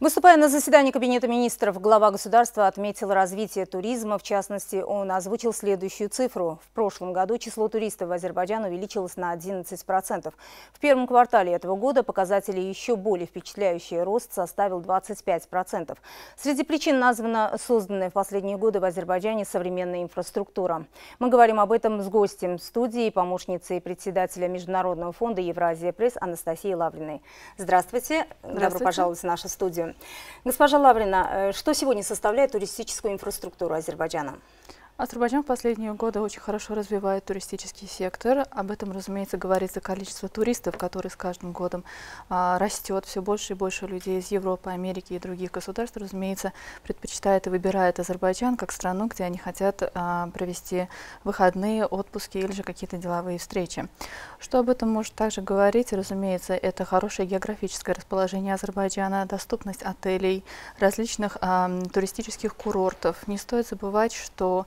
Выступая на заседании Кабинета министров, глава государства отметил развитие туризма. В частности, он озвучил следующую цифру. В прошлом году число туристов в Азербайджан увеличилось на 11%. В первом квартале этого года показатели еще более впечатляющий. Рост составил 25%. Среди причин названа созданная в последние годы в Азербайджане современная инфраструктура. Мы говорим об этом с гостем студии, помощницей председателя Международного фонда Евразия Пресс Анастасией Лавриной. Здравствуйте. Здравствуйте. Добро пожаловать в нашу студию. Госпожа Лаврина, э, что сегодня составляет туристическую инфраструктуру Азербайджана? Азербайджан в последние годы очень хорошо развивает туристический сектор. Об этом, разумеется, говорится количество туристов, которые с каждым годом а, растет. Все больше и больше людей из Европы, Америки и других государств, разумеется, предпочитают и выбирают Азербайджан как страну, где они хотят а, провести выходные, отпуски или же какие-то деловые встречи. Что об этом может также говорить? Разумеется, это хорошее географическое расположение Азербайджана, доступность отелей, различных а, туристических курортов. Не стоит забывать, что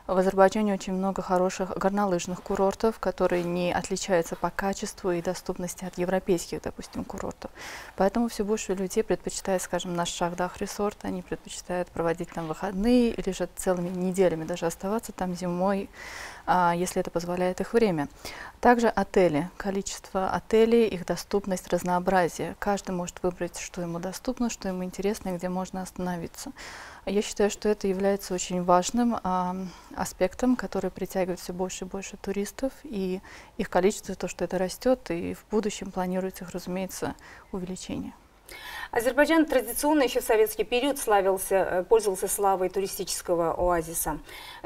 в Азербайджане очень много хороших горнолыжных курортов, которые не отличаются по качеству и доступности от европейских, допустим, курортов. Поэтому все больше людей предпочитают, скажем, наш Шахдах ресорт, они предпочитают проводить там выходные или же целыми неделями даже оставаться там зимой, а, если это позволяет их время. Также отели, количество отелей, их доступность, разнообразие. Каждый может выбрать, что ему доступно, что ему интересно и где можно остановиться. Я считаю, что это является очень важным аспектом, который притягивает все больше и больше туристов, и их количество, то, что это растет, и в будущем планируется, разумеется, увеличение. Азербайджан традиционно еще в советский период славился, э, пользовался славой туристического оазиса.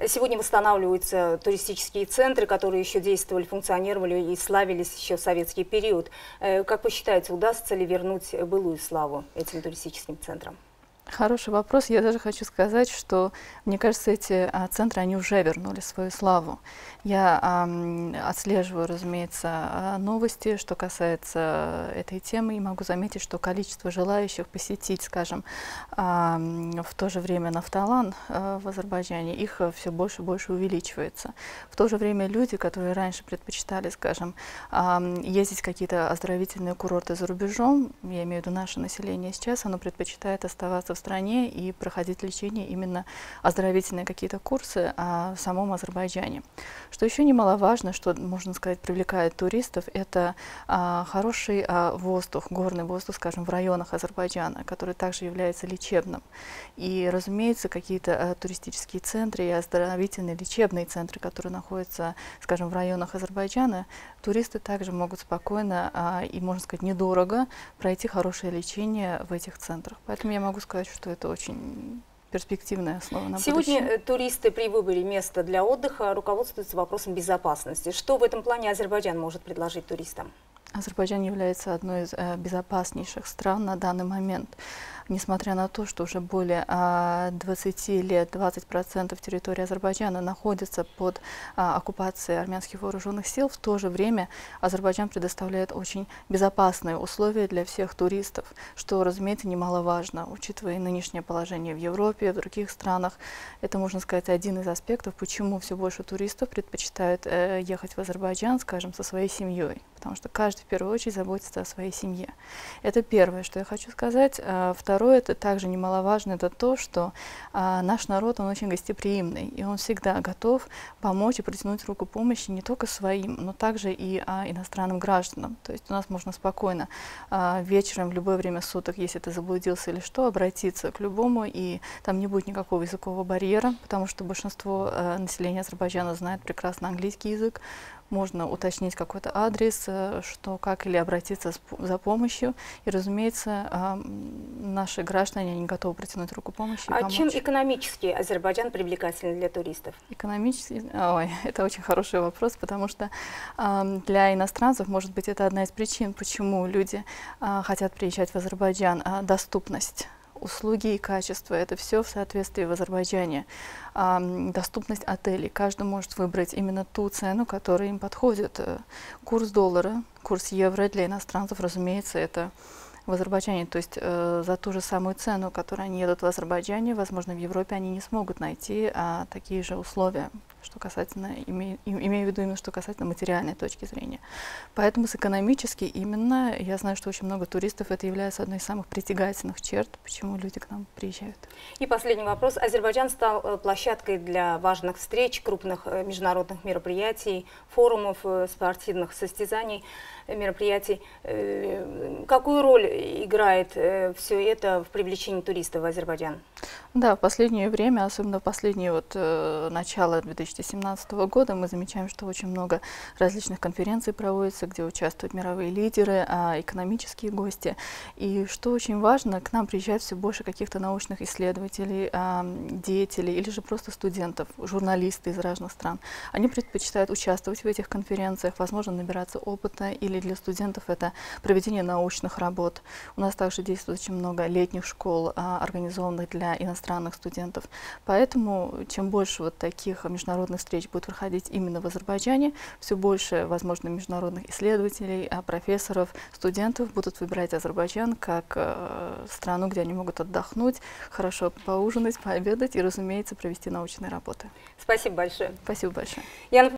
Сегодня восстанавливаются туристические центры, которые еще действовали, функционировали и славились еще в советский период. Э, как вы считаете, удастся ли вернуть былую славу этим туристическим центрам? Хороший вопрос. Я даже хочу сказать, что, мне кажется, эти а, центры, они уже вернули свою славу. Я а, отслеживаю, разумеется, а, новости, что касается этой темы, и могу заметить, что количество желающих посетить, скажем, а, в то же время Нафталан а, в Азербайджане, их все больше и больше увеличивается. В то же время люди, которые раньше предпочитали, скажем, а, ездить в какие-то оздоровительные курорты за рубежом, я имею в виду наше население сейчас, оно предпочитает оставаться в стране и проходить лечение, именно оздоровительные какие-то курсы а, в самом Азербайджане. Что еще немаловажно, что, можно сказать, привлекает туристов, это а, хороший а, воздух, горный воздух, скажем, в районах Азербайджана, который также является лечебным. И, разумеется, какие-то а, туристические центры и оздоровительные лечебные центры, которые находятся, скажем, в районах Азербайджана, туристы также могут спокойно а, и, можно сказать, недорого пройти хорошее лечение в этих центрах. Поэтому я могу сказать, что это очень перспективная основа на Сегодня будущее. Э, туристы при выборе места для отдыха руководствуются вопросом безопасности. Что в этом плане Азербайджан может предложить туристам? Азербайджан является одной из э, безопаснейших стран на данный момент несмотря на то, что уже более 20 а, лет 20% территории Азербайджана находится под а, оккупацией армянских вооруженных сил, в то же время Азербайджан предоставляет очень безопасные условия для всех туристов, что, разумеется, немаловажно, учитывая нынешнее положение в Европе, в других странах. Это, можно сказать, один из аспектов, почему все больше туристов предпочитают э, ехать в Азербайджан, скажем, со своей семьей потому что каждый в первую очередь заботится о своей семье. Это первое, что я хочу сказать. А, второе, это также немаловажно, это то, что а, наш народ, он очень гостеприимный, и он всегда готов помочь и протянуть руку помощи не только своим, но также и а, иностранным гражданам. То есть у нас можно спокойно вечером, в любое время суток, если ты заблудился или что, обратиться к любому, и там не будет никакого языкового барьера, потому что большинство населения Азербайджана знает прекрасно английский язык, можно уточнить какой-то адрес, э, что как или обратиться за помощью. И, разумеется, а, наши граждане они готовы протянуть руку помощи. А чем экономически Азербайджан привлекательный для туристов? Экономически, ой, это очень хороший вопрос, потому что для иностранцев, может быть, это одна из причин, почему люди а, хотят приезжать в Азербайджан, а, доступность услуги и качество. Это все в соответствии в Азербайджане. А, доступность отелей. Каждый может выбрать именно ту цену, которая им подходит. Э, курс доллара, курс евро для иностранцев, разумеется, это в Азербайджане. То есть э, за ту же самую цену, которую они едут в Азербайджане, возможно, в Европе они не смогут найти а, такие же условия, что касательно, имею, имею в виду именно что касательно материальной точки зрения. Поэтому с экономически именно, я знаю, что очень много туристов, это является одной из самых притягательных черт, почему люди к нам приезжают. И последний вопрос. Азербайджан стал э, площадкой для важных встреч, крупных э, международных мероприятий, форумов, э, спортивных состязаний мероприятий. Какую роль играет все это в привлечении туристов в Азербайджан? Да, в последнее время, особенно в последнее вот, начало 2017 года, мы замечаем, что очень много различных конференций проводится, где участвуют мировые лидеры, а, экономические гости. И что очень важно, к нам приезжает все больше каких-то научных исследователей, а, деятелей или же просто студентов, журналисты из разных стран. Они предпочитают участвовать в этих конференциях, возможно, набираться опыта, или для студентов это проведение научных работ. У нас также действует очень много летних школ, а, организованных для иностранных студентов. Поэтому чем больше вот таких международных встреч будет проходить именно в Азербайджане, все больше, возможно, международных исследователей, а профессоров, студентов будут выбирать Азербайджан как э, страну, где они могут отдохнуть, хорошо поужинать, пообедать и, разумеется, провести научные работы. Спасибо большое. Спасибо большое. Я